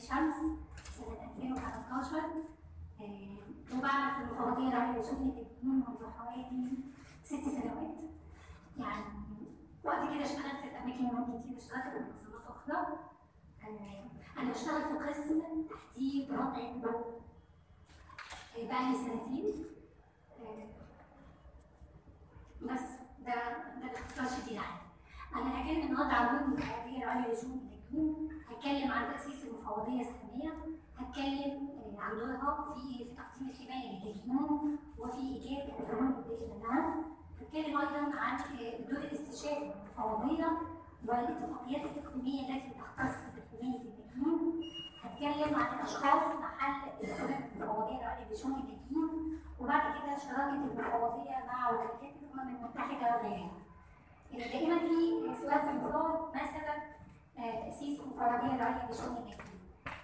شمس سنة 2013 آه، وبعمل في المفوضية العليا لشؤون التدين منذ حوالي ست سنوات. يعني وقت كده اشتغلت في أماكن مهم كتير اشتغلت في منظمات أخرى. آه، أنا بشتغل في قسم تحديد وضع آه، بقالي سنتين. آه، بس ده ده باختصار شديد يعني أنا هتكلم النهارده عن المفوضيه العليا لشؤون التدين هتكلم عن تأسيس المفوضيه الساميه هتكلم آه، عن دورها في في تقديم الحمايه لللاجئين وفي ايجاد الحلول البديله لها هتكلم أيضا عن آه، الدور الاستشاري للمفوضيه والاتفاقيات الاقليميه التي تختص بحمايه اللاجئين هتكلم عن الاشخاص محل المفوضيه العليا لشؤون اللاجئين وبعد كده شراكة المفوضيه مع وكالات الأمم المتحدة وغيرها دائما في سؤال في الانظار ما سبب آه، تاسيس المفوضيه العليا لشؤون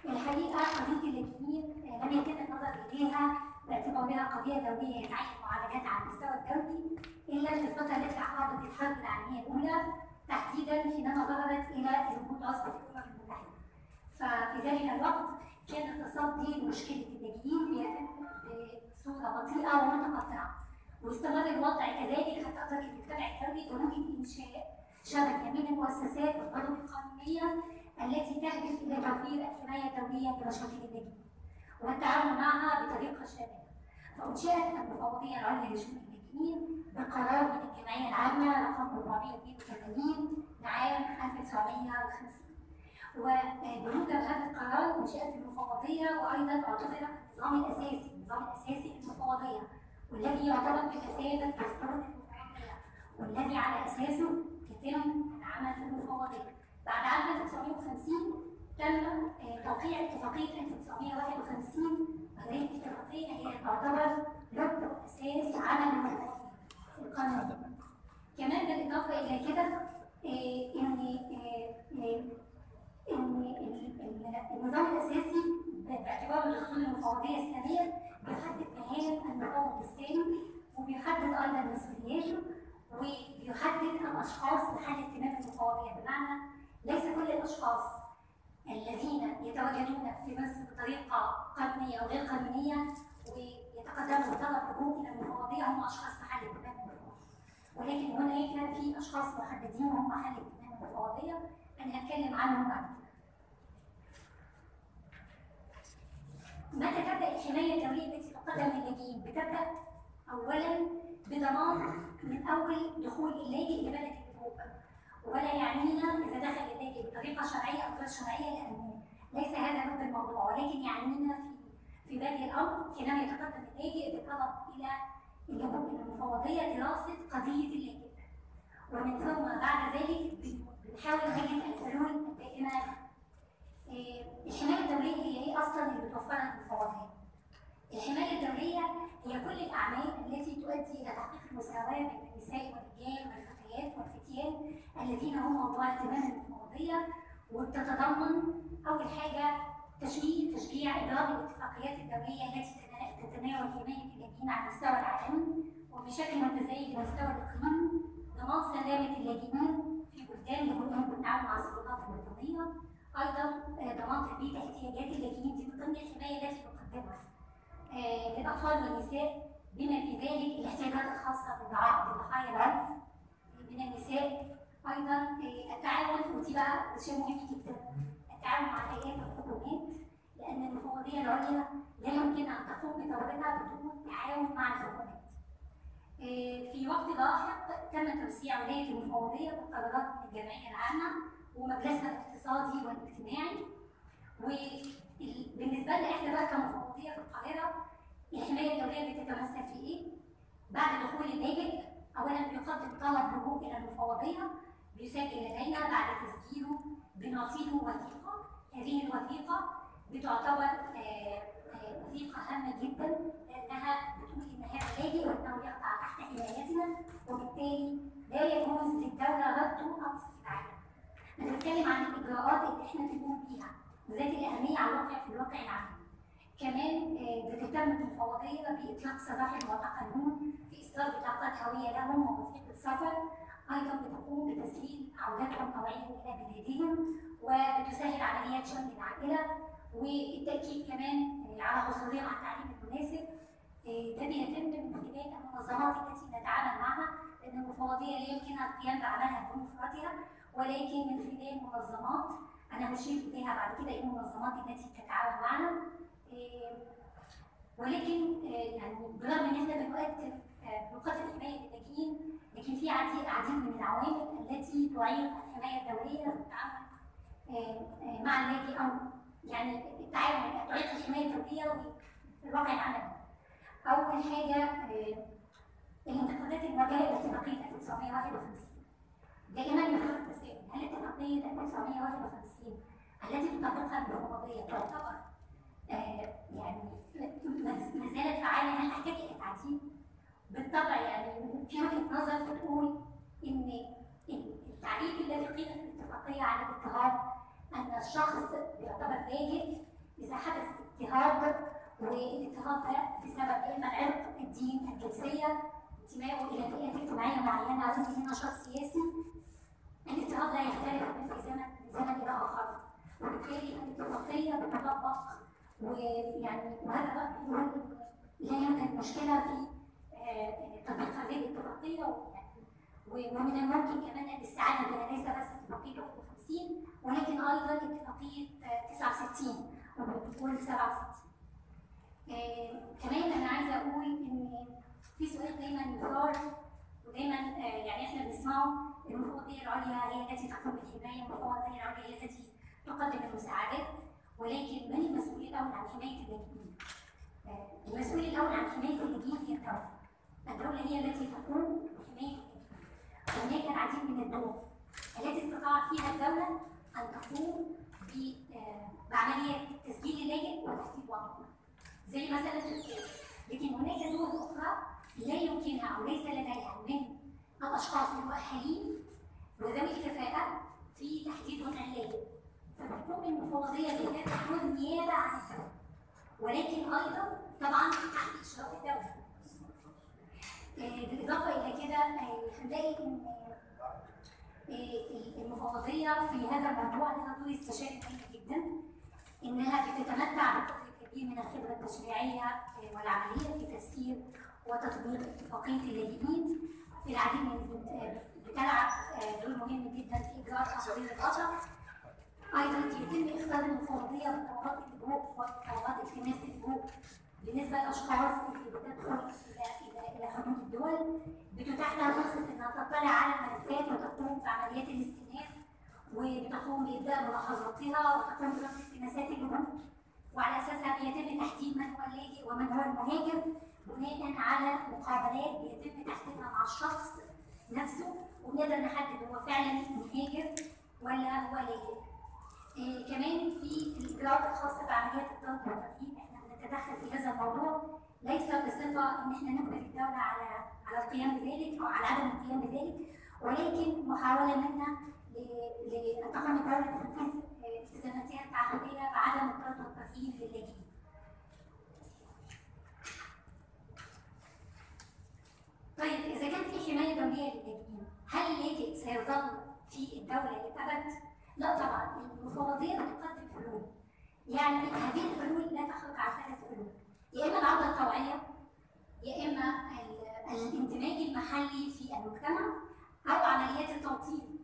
اللاجئين الحقيقة قضيه اللاجئين آه، لم يتم النظر إليها باعتبارها قضية دولية يتعين معالجتها على المستوى الدولي إلا في الفترة التي عقدت الحرب العالميه الأولى تحديدا حينما ظهرت إلى هبوط عصبه الامم المتحدة. ففي ذلك الوقت كان التصدي لمشكلة اللاجئين بيتم بصورة بطيئة ومتقطعة. واستمر الوضع كذلك حتى أدرك المجتمع الدولي ضروره انشاء شبكة من المؤسسات والطرق القانونية التي تهدف إلى توفير الحمايه الدوليه لمشاكل اللاجئين والتعامل معها بطريقة شاملة. فانشئت المفوضيه العليا لشؤون اللاجئين بقرار من الجمعية العامة رقم 482 لعام 1950 وبموجب هذا القرار انشئت المفوضية وأيضا اعتبر النظام الأساسي النظام الأساسي للمفوضيه والذي يعتبر بمثابه دستور المفوضيه والذي على أساسه يتم العمل في المفوضية. بعد عام 1950 تم آه، توقيع اتفاقية 1951 وهذه الاتفاقية هي تعتبر ركن أساس عمل القانون. كمان بالإضافة إلى كده آه، آه، ال- ال- النظام الأساسي باعتباره دستور المفوضية الساميه بيحدد مهام المفوض السامي وبيحدد أيضا مسؤولياته وبيحدد الأشخاص محل اهتمام المفوضيه بمعنى ليس كل الأشخاص الذين يتواجدون في مصر بطريقة قانونية أو غير قانونية ويتقدموا بطلب حقوق إلى المفوضيه هم أشخاص محل اهتمام ولكن هناك في أشخاص محددين هم محل اهتمام المفوضيه أنا هتكلم عنهم بعد كده. متى تبدأ الحماية الدولية التي تقدم للاجئين؟ بتبدأ اولا بضمان من أول دخول اللاجئ لبلد اللجوء ولا يعنينا اذا دخل اللاجئ بطريقة شرعية أو غير شرعية لأن ليس هذا لب الموضوع ولكن يعنينا في في بادئ الأمر حينما يتقدم اللاجئ بطلب إلى اللجوء إلى المفوضيه دراسة قضية اللاجئ ومن ثم بعد ذلك بنحاول نجد الحلول الدائمه إيه، الحماية الدولية هي إيه أصلا اللي بتوفرها المفوضية؟ الحماية الدولية هي كل الأعمال التي تؤدي إلى تحقيق المساواه بين النساء والرجال والفتيات والفتيان الذين هم موضوع اهتمام المفوضيه وبتتضمن أول حاجة تشجيع تشجيع إدارة الاتفاقيات الدولية التي تتنا- تتناول حماية اللاجئين على المستوى العالمي وبشكل متزايد لمستوى الإقليم ضمان سلامة اللاجئين في بلدان لهم بالتعاون مع السلطات الوطنيه أيضا آه، ضمان تلبيه احتياجات اللاجئين من ضمن الحمايه التي نقدمها آه، للاطفال والنساء بما في ذلك الاحتياجات الخاصة بالضعاف بضحايا العنف. من النساء أيضا التعاون ودي بقى شيء مهم جدا التعاون مع الهيئات والحكومات لأن المفوضية العليا لا يمكن أن تقوم بدورها بدون تعاون مع الحكومات. آه، في وقت لاحق تم توسيع ولاية المفوضية بقرارات الجمعية العامه ومجلسها الاقتصادي والاجتماعي وبالنسبة لنا إحنا بقى كمفوضية في القاهرة الحماية الدولية بتتمثل في إيه؟ بعد دخول اللاجئ اولا بيقدم طلب لجوء إلى المفوضية بيسجل لدينا بعد تسجيله بنعطيه وثيقة هذه الوثيقة بتعتبر آه، آه، وثيقة هامة جدا لأنها بتقول إن هذا لاجئ وانه يقع تحت حمايتنا وبالتالي لا يجوز للدولة رده أو استدعائه. أنا بتكلم عن الإجراءات اللي إحنا بنقوم بيها وذات الأهمية على الواقع في الواقع العملي. كمان آه، بتهتم المفوضيه بإطلاق سراح المعتقلون في إصدار بطاقات هوية لهم ووثيقه سفر أيضا بتقوم بتسهيل عودتهم طوعيا إلى بلادهم وبتسهل عمليات شؤون العائلة والتأكيد كمان على حصولهم على التعليم المناسب. ده بيتم من خلال المنظمات التي نتعامل معها لأن المفوضية لا يمكنها القيام بعملها بمفردها ولكن من خلال منظمات أنا هشير إليها بعد كده إيه المنظمات التي تتعاون معنا. ولكن يعني برغم إن إحنا بنقدم نقدم حمايه للاجئين لكن في عديد عديد من العوامل التي تعيق الحماية الدولية في التعامل مع اللاجئ أو يعني التعامل تعيق الحماية الدولية في الواقع العملي. أول حاجة الانتقادات المواجهه لاتفاقيه 1951 دائما يثار التساؤل هل اتفاقيه 1951 التي تطبقها المفوضيه تعتبر آه يعني ما زالت فعالة هل تحتاج إلى تعديل؟ بالطبع يعني في وجهه نظر بتقول إن التعريف الذي قيل في الاتفاقية على الاضطهاد أن الشخص يعتبر لاجئ إذا حدث اضطهاد والاضطهاد ده بسبب اما العرق، الدين، الجنسية، انتمائه إلى فئة اجتماعية معينة أو انه نشاط سياسي. الاضطهاد لا يختلف من زمن من زمن إلى آخر. وبالتالي الاتفاقية بتطبق ويعني وهذا لا يوجد مشكلة في هذه الاتفاقيه ومن الممكن كمان الاستعانه بها ليس بس اتفاقيه 51 ولكن أيضا اتفاقيه 69 وبتقول 67 كمان أنا عايزة أقول إن في سؤال دايما يثار ودايما يعني إحنا بنسمعه المفوضيه العليا هي التي تقوم بالحماية المفوضيه العليا هي التي تقدم المساعدات ولكن من المسؤول الأول عن حماية اللاجئين؟ المسؤول الأول عن حماية اللاجئين هي الدولة. الدولة هي التي تقوم اللاجئين. هناك العديد من الدول التي استطاعت فيها الدولة أن تقوم بعمليات تسجيل اللاجئ وتحديد وضعه. زي مثلا تركيا. لكن هناك دول أخرى لا يمكنها أو ليس لديها من الأشخاص المؤهلين وذوي الكفاءة في تحديد وضع اللاجئ. فبتقوم المفوضية بذات تكون نيابه عن الدولة ولكن أيضا طبعا تحت إشراف الدولة. بالإضافة إلى كده هنلاقي إن المفوضيه في هذا الموضوع لها دور استشاري مهم جدا إنها بتتمتع بقدر كبير من الخبرة التشريعية والعملية في تسيير وتطبيق اتفاقية اللاجئين في العديد من بتلعب دور مهم جدا في إجراء تقرير الخطر أيضا يتم اختيار المفوضيه بطلبات اللجوء وطلبات التماس اللجوء بالنسبة للأشخاص اللي بتدخل إلى إلى إلى حدود الدول بتتاح لها فرصة إنها تطلع على الملفات وتقوم بعمليات الاستئناف وبتقوم بابداء ملاحظاتها وتقوم برفض التماسات اللجوء وعلى اساسها بيتم تحديد من هو اللاجئ ومن هو المهاجر بناء على مقابلات بيتم تحديدها مع الشخص نفسه ونقدر نحدد هو فعلا مهاجر ولا هو لاجئ. إيه كمان في الإجراءات الخاصة بعمليات الطلب والترحيب إحنا بنتدخل في هذا الموضوع. ليس بصفة إن إحنا نجبر الدولة على على القيام بذلك أو على عدم القيام بذلك ولكن محاولة منا لأن تقوم الدولة بتنفيذ التزاماتها التعهديه بعدم الطلب والترحيب للاجئين. طيب إذا كان في حماية دوليه للاجئين هل اللاجئ سيظل في الدولة للأبد؟ لا طبعا المفوضيه بتقدم حلول يعني هذه الحلول لا تخرج عن ثلاث حلول يا إما العودة الطوعيه يا إما الاندماج المحلي في المجتمع أو عمليات التوطين.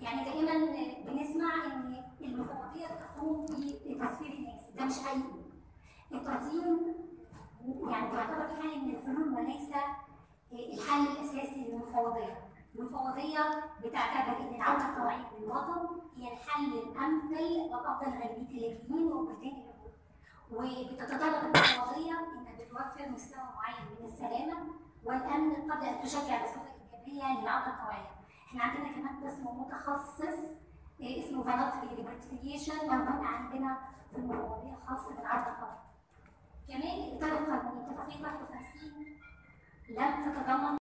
يعني دائما بنسمع إن المفوضيه تقوم بتسفير الناس. ده مش حقيقي. التوطين يعني تعتبر حل من الحلول وليس الحل الأساسي للمفوضيه المفوضيه بتعتبر إن العودة الطوعيه للوطن هي الحل الأمثل والافضل لغالبيه اللاجئين الهجوم وبتتطلب المفوضيه انها بتوفر مستوى معين من السلامة والأمن قبل أن تشجع بصوره ايجابيه للعودة الطوعيه إحنا عندنا كمان قسم متخصص اسمه voluntary repatriation موجود عندنا في المفوضيه خاص بالعودة الطوعيه كمان القانوني اتفاقيه 51 لم تتضمن